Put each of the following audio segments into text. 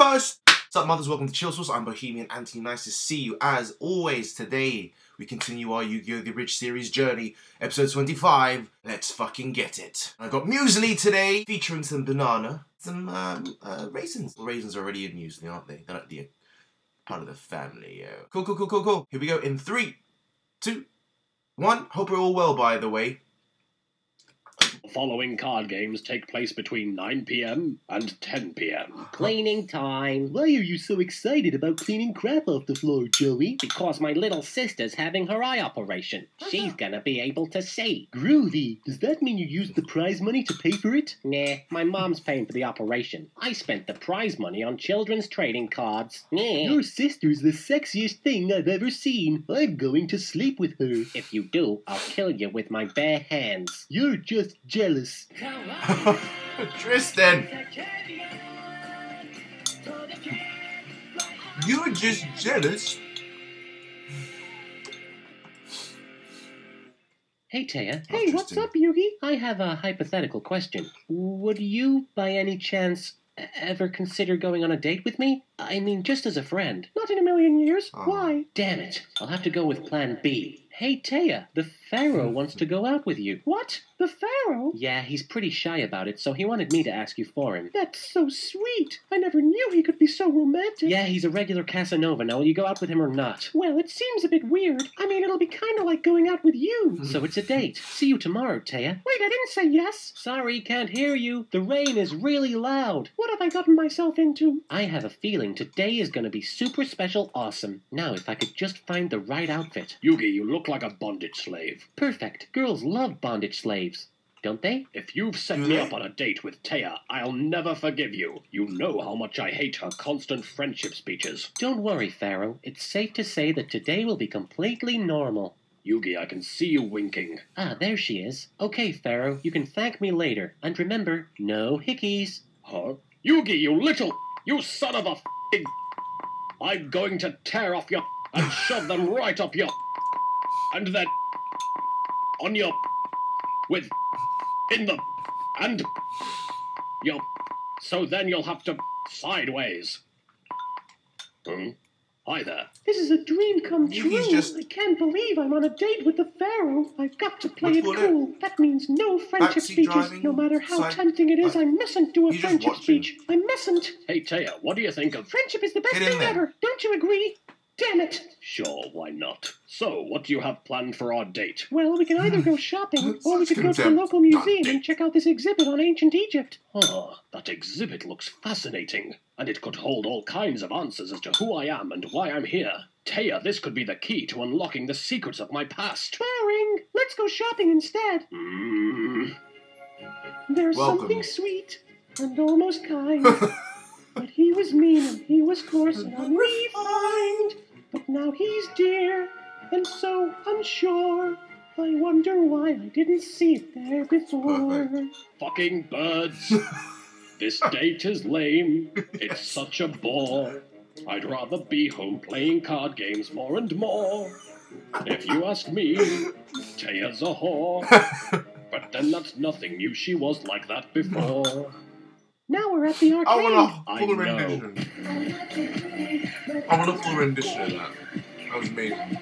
first. What's up, mothers? Welcome to Chill Sauce. I'm Bohemian Anthony. Nice to see you as always. Today, we continue our Yu Gi Oh! The Abridged series journey, episode 25. Let's fucking get it. I got muesli today, featuring some banana, some um, uh, raisins. Raisins are already in muesli, aren't they? They're like the part of the family. Yeah. Cool, cool, cool, cool, cool. Here we go in three, two, one. Hope we're all well, by the way. The following card games take place between 9 p.m. and 10 p.m. Cleaning time. Why are you so excited about cleaning crap off the floor, Joey? Because my little sister's having her eye operation. She's gonna be able to see. Groovy. Does that mean you used the prize money to pay for it? Nah, my mom's paying for the operation. I spent the prize money on children's trading cards. Nah. Your sister's the sexiest thing I've ever seen. I'm going to sleep with her. If you do, I'll kill you with my bare hands. You're just jealous. Tristan, you're just jealous. Hey, Taya. Hey, what's up, Yugi? I have a hypothetical question. Would you, by any chance, ever consider going on a date with me? I mean, just as a friend. Not in a million years. Oh. Why? Damn it. I'll have to go with plan B. Hey, Taya, the Pharaoh wants to go out with you. What? The Pharaoh? Yeah, he's pretty shy about it, so he wanted me to ask you for him. That's so sweet. I never knew he could be so romantic. Yeah, he's a regular Casanova. Now, will you go out with him or not? Well, it seems a bit weird. I mean, it'll be kind of like going out with you. So it's a date. See you tomorrow, Taya. Wait, I didn't say yes. Sorry, can't hear you. The rain is really loud. What have I gotten myself into? I have a feeling today is going to be super special awesome. Now, if I could just find the right outfit. Yugi, you look like a bondage slave. Perfect. Girls love bondage slaves. Don't they? If you've set me up on a date with Taya, I'll never forgive you. You know how much I hate her constant friendship speeches. Don't worry, Pharaoh. It's safe to say that today will be completely normal. Yugi, I can see you winking. Ah, there she is. Okay, Pharaoh, you can thank me later. And remember, no hickeys. Huh? Yugi, you little... You son of a f***ing... I'm going to tear off your and shove them right up your... And then... On your... With... In the... And... Your... So then you'll have to... Sideways. Hmm? Hi there. This is a dream come Yugi's true. just- I can't believe I'm on a date with the Pharaoh. I've got to play it What's going cool. That means no friendship Backseat speeches. driving, No matter how side- tempting it is, I mustn't do a He's just friendship watching. speech. I mustn't. Hey, Taya, what do you think of... Friendship is the best Get in thing there. ever. Don't you agree? Damn it. Sure, why not? So, what do you have planned for our date? Well, we can either go shopping or we could go to the local museum and check out this exhibit on ancient Egypt. Oh, that exhibit looks fascinating, and it could hold all kinds of answers as to who I am and why I'm here. Taya, this could be the key to unlocking the secrets of my past. Boring. Let's go shopping instead. Mm. There's Welcome. something sweet and almost kind. but he was mean and he was coarse and unrefined. But now he's dear and so unsure. I wonder why I didn't see it there before. Perfect. Fucking birds. this date is lame. It's such a bore. I'd rather be home playing card games more and more. If you ask me, Taya's a whore. But then that's nothing new. She was like that before. Now we're at the arcade. I want a I full know. rendition. I want a full rendition of that. That was amazing.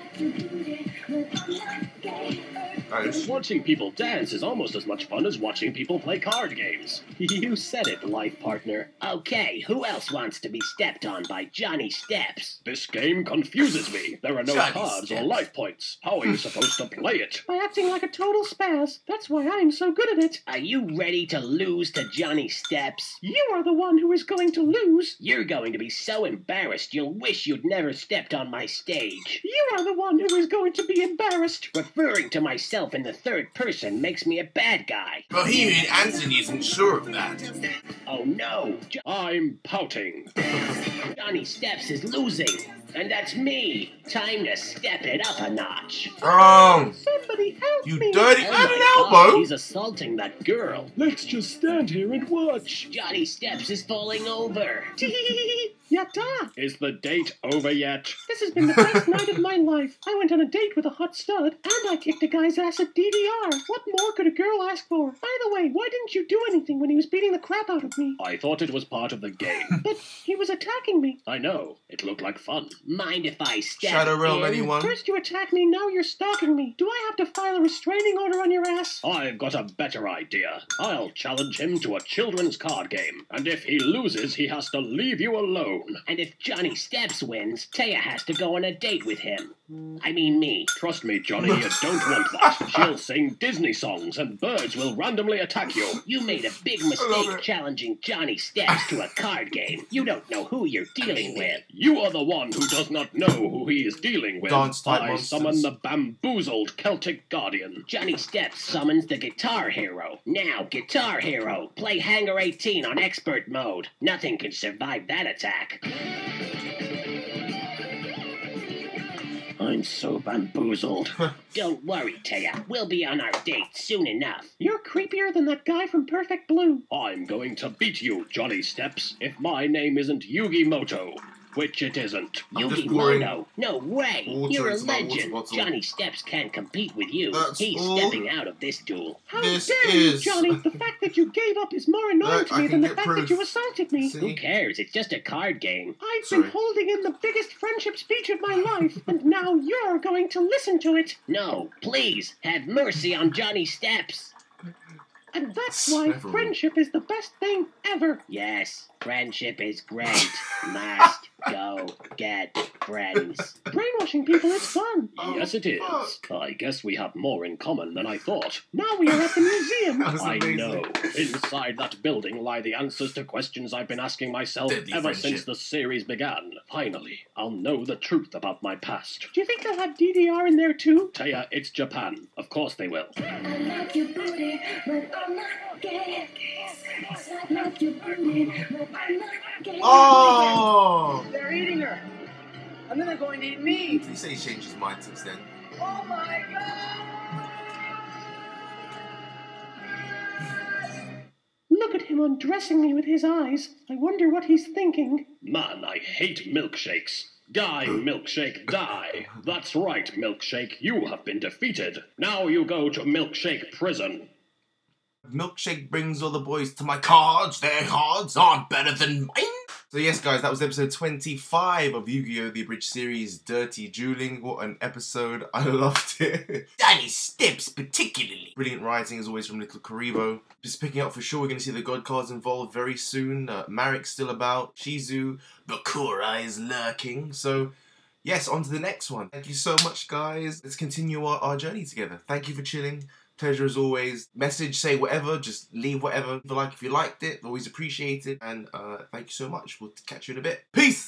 Nice. Watching people dance is almost as much fun as watching people play card games. You said it, life partner. Okay, who else wants to be stepped on by Johnny Steps? This game confuses me. There are no Johnny cards or life points. How are you supposed to play it? By acting like a total spaz. That's why I'm so good at it. Are you ready to lose to Johnny Steps? You are the one who is going to lose. You're going to be so embarrassed you'll wish you'd never stepped on my stage. You are the one who is going to be embarrassed. Referring to myself in the third person makes me a bad guy. Bohemian Anthony isn't sure of that. Oh no, Jo- I'm pouting. Johnny Steps is losing. And that's me. Time to step it up a notch. Oh, Somebody help you me. dirty Oh I my God, elbow. He's assaulting that girl. Let's just stand here and watch. Johnny Steps is falling over. Yatta! Ah! Is the date over yet? This has been the best night of my life. I went on a date with a hot stud, and I kicked a guy's ass at DDR. What more could a girl ask for? By the way, why didn't you do anything when he was beating the crap out of me? I thought it was part of the game. But he was attacking me. I know. It looked like fun. Mind if I step Shadow Realm, in? anyone? First you attack me, now you're stalking me. Do I have to file a restraining order on your ass? I've got a better idea. I'll challenge him to a children's card game, and if he loses, he has to leave you alone. And if Johnny Steps wins, Taya has to go on a date with him. I mean me. Trust me, Johnny, you don't want that. She'll sing Disney songs, and birds will randomly attack you. You made a big mistake challenging Johnny Steps to a card game. You don't know who you're dealing with. You are the one who does not know who he is dealing with. Dance type I monsters. summon the bamboozled Celtic Guardian. Johnny Steps summons the Guitar Hero. Now, Guitar Hero, play Hangar 18 on expert mode. Nothing can survive that attack. I'm so bamboozled. Don't worry, Taya. We'll be on our date soon enough. You're creepier than that guy from Perfect Blue. I'm going to beat you, Johnny Steps, if my name isn't Yugi Moto, which it isn't. I'm just pouring No way. water You're a water legend. bottle. Johnny Steps can't compete with you. That's He's all. stepping out of this duel. How This dare you, is- Johnny? The fact that you gave up is more annoying Look, to I me can than the get fact proof. that you assaulted me. See? Who cares? It's just a card game. I've Sorry. been holding in the biggest friendship speech of my life, and now you're going to listen to it. No, please, have mercy on Johnny Steps. And that's why Several. friendship is the best thing ever. Yes, friendship is great. Must go get friends. Brainwashing people is fun. Oh, yes, it is. fuck. I guess we have more in common than I thought. Now we are at the museum. That was I amazing. know. Inside that building lie the answers to questions I've been asking myself Deadly ever friendship. since the series began. Finally, I'll know the truth about my past. Do you think they'll have DDR in there too? Taya, it's Japan. Of course they will. I like your booty, but I'm not gay. I like your booty, but I'm not gay. Oh! They're eating her. And then they're going to eat me. Did he say he changed his mind since then? Oh my god! Look at him undressing me with his eyes. I wonder what he's thinking. Man, I hate milkshakes. Die, milkshake, die. That's right, milkshake. You have been defeated. Now you go to milkshake prison. Milkshake brings all the boys to my cards. Their cards aren't better than mine. So yes, guys, that was episode 25 of Yu-Gi-Oh! The Abridged Series, Dirty Dueling. What an episode. I loved it. Danny Steps, particularly. Brilliant writing, as always, from Little Kuriboh. Just picking up for sure, we're going to see the God cards involved very soon. Uh, Marik's still about. Shizu. Bakura is lurking. So... Yes, on to the next one. Thank you so much, guys. Let's continue our, our journey together. Thank you for chilling. Pleasure as always. Message, say whatever, just leave whatever. Like if you liked it, always appreciate it. And uh, thank you so much. We'll catch you in a bit. Peace!